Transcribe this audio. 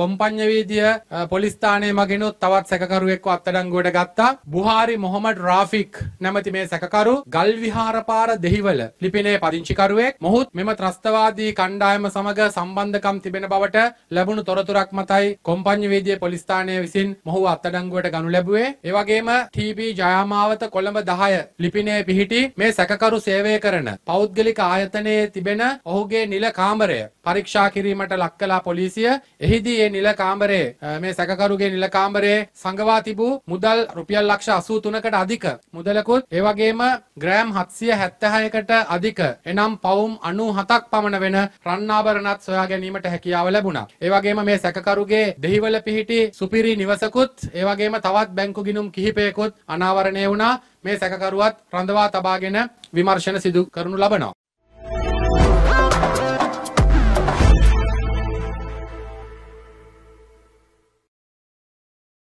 කොම්පඤ්ඤ වීදිය අ, police ස්ථානයේ මගිනුත් තවත් සැකකරුවෙක්ව අත්අඩංගුවට ගත්තා. බුහාරි මොහමඩ් රාෆික් නැමැති මේ සැකකරු ගල් විහාර පාර දෙහිවල ලිපිනේ පදිංචිකරුවෙක්. මොහුත් මෙම ත්‍රස්තවාදී කණ්ඩායම සමග සම්බන්ධකම් තිබෙන බවට ලැබුණු තොරතුරක් මතයි කොම්පඤ්ඤ වීදිය පොලිස් ස්ථානය විසින් මොහුව අත්අඩංගුවට ගනු ලැබුවේ. ඒ වගේම ටීබී ජයමාවත කොළඹ 10 ලිපිනේ පිහිටි මේ සැකකරු සේවය කරන පෞද්ගලික ආයතනයේ තිබෙන ඔහුගේ නිල කාමරය පරීක්ෂා කිරීමට ලක් කළා පොලිසිය. එහිදී මේ නිල කාමරයේ අ, මේ සැකකරුගේ නිල කාමරයේ සංගවා තිබූ මුදල් රුපියල් ලක්ෂ 83කට අධික මුදලකුත් ඒ වගේම ග්‍රෑම් 776කට අධික එනම් පවුම් 97ක් පමණ වෙන රන්නාභරණත් සොයා ගැනීමට හැකියාව ලැබුණා. ඒ වගේම මේ සැකකරුගේ දෙහිවල පිහිටි සුපිරි නිවසකුත් ඒ වගේම තවත් බැංකු ගිණුම් කිහිපයකුත් අනාවරණය වුණා. මේ සැකකරුවත් රඳවා තබාගෙන විමර්ශන සිදු කරනු ලබනවා.